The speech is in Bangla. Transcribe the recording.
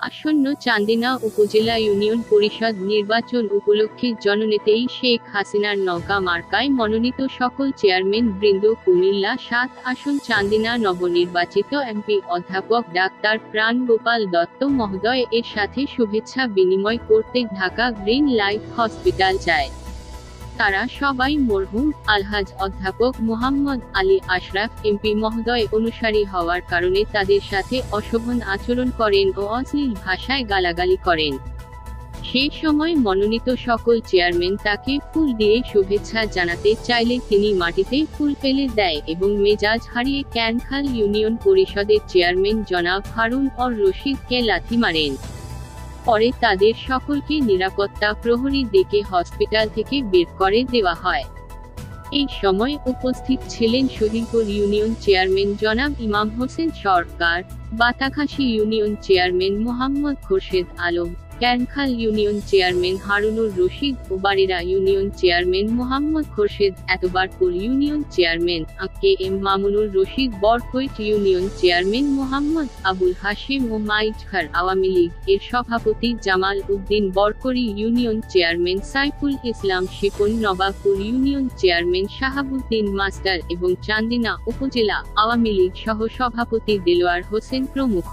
আসন্ন চান্দিনা উপজেলা ইউনিয়ন পরিষদ নির্বাচন উপলক্ষে জননেতেই শেখ হাসিনার নৌকা মার্কায় মনোনীত সকল চেয়ারম্যান বৃন্দ কুমিল্লা সাত আসন চান্দিনা নবনির্বাচিত এমপি অধ্যাপক ডাক্তার প্রাণ গোপাল দত্ত মহোদয় এর সাথে শুভেচ্ছা বিনিময় করতে ঢাকা গ্রিন লাইফ হসপিটাল যায়। তারা সবাই মরহুম আলহাজ অধ্যাপক মোহাম্মদ আলী আশরাফ এমপি মহোদয় অনুসারী হওয়ার কারণে তাদের সাথে অশোভন আচরণ করেন ও অশ্লীল ভাষায় গালাগালি করেন। সেই সময় মনোনীত সকল চেয়ারম্যান তাকে ফুল দিয়ে শুভেচ্ছা জানাতে চাইলে তিনি মাটিতে ফুল ফেলে দেয় এবং মেজাজ হারিয়ে ক্যানখাল ইউনিয়ন পরিষদের চেয়ারম্যান জনাব হারুন অর রশিদকে লাথি মারেন। পরে তাদের সকলকে নিরাপত্তা প্রহরী ডেকে হসপিটাল থেকে বের করে দেওয়া হয়। এই সময় উপস্থিত ছিলেন শহীদপুর ইউনিয়ন চেয়ারম্যান জনাব Imam Hossain Sarkar Batakhashi union chairman Mohammad Khorshed Alam Kankhal union chairman Harunur Rashid ও Barira union chairman Mohammad Khorshed Etbarpur union chairman K M Mamunur Rashid Borkoit union chairman Mohammad Abul Hashim ও মাইজখার আওয়ামী লীগ এর সভাপতি Jamal Uddin, Borkori union chairman Saiful Islam Shipon Nawabpur union chairman Shahabuddin master এবং চান্দিনা উপজেলা আওয়ামী লীগ সহ সভাপতি দেলোয়ার হোসেন প্রমুখ।